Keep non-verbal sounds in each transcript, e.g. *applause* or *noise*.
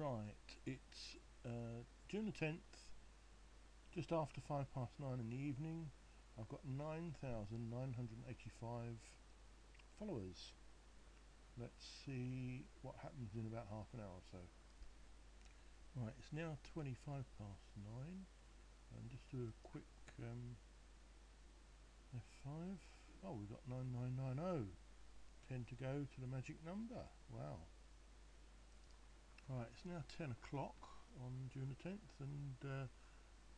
Right, it's uh, June the 10th, just after 5 past 9 in the evening. I've got 9,985 followers. Let's see what happens in about half an hour or so. Right, it's now 25 past 9 and just do a quick um, F5. Oh, we've got 9990. 10 to go to the magic number. Wow. Right, it's now 10 o'clock on June the 10th and uh,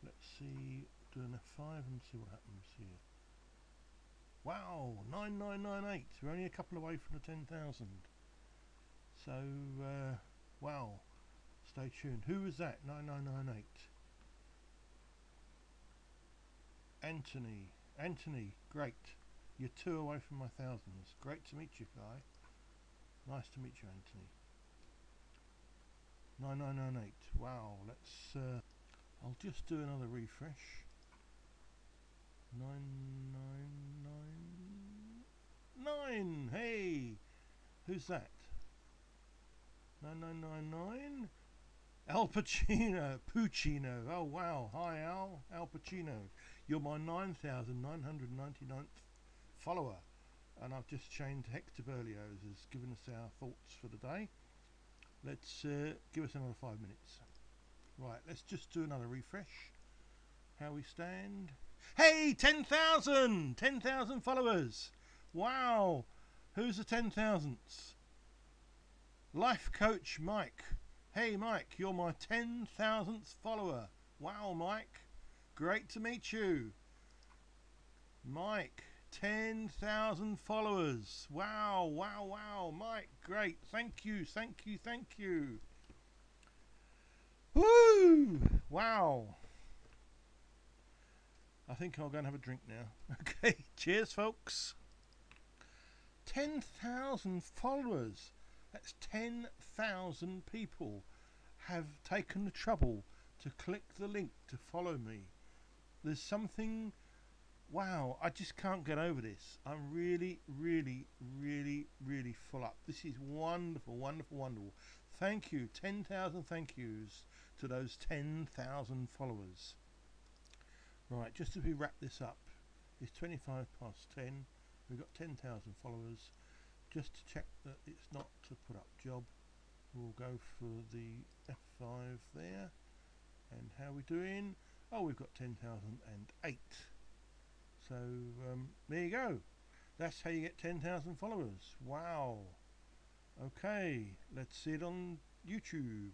let's see, do an F5 and see what happens here. Wow, 9998, we're only a couple away from the 10,000. So, uh, wow, stay tuned. Who was that, 9998? Anthony, Anthony, great. You're two away from my thousands. Great to meet you, guy. Nice to meet you, Anthony. 9998. Wow, let's. Uh, I'll just do another refresh. 9999. Hey! Who's that? 9999? Al Pacino, Puccino. Oh wow, hi Al, Al Pacino. You're my 9,999th follower, and I've just changed Hector Berlioz has given us our thoughts for the day. Let's uh, give us another five minutes. Right, let's just do another refresh. How we stand? Hey, 10,000! 10,000 followers! Wow! Who's the 10,000th? Life Coach Mike. Hey Mike, you're my 10,000th follower. Wow, Mike. Great to meet you. Mike, 10,000 followers. Wow, wow, wow. Mike, great. Thank you, thank you, thank you. Woo! Wow. I think I'll go and have a drink now. *laughs* Okay, cheers, folks. 10,000 followers. That's 10,000 people have taken the trouble to click the link to follow me. There's something wow, I just can't get over this. I'm really, really, really, really full up. This is wonderful, wonderful, wonderful. Thank you. 10,000 thank yous to those 10,000 followers. Right, just as we wrap this up, it's 25 past 10. We've got 10,000 followers. Just to check that it's not to put up job, we'll go for the F5 there. And how are we doing? Oh, we've got 10,008. So um, there you go. That's how you get 10,000 followers. Wow. Okay, let's see it on YouTube.